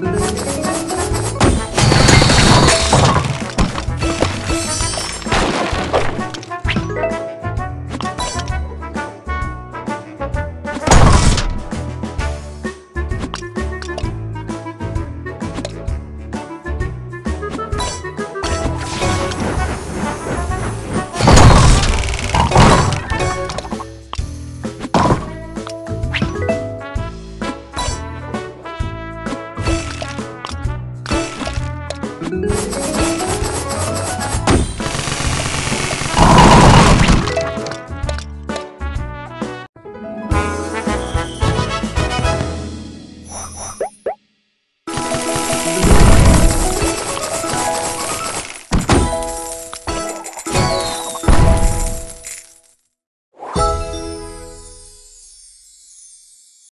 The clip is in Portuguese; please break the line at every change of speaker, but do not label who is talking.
blue. Música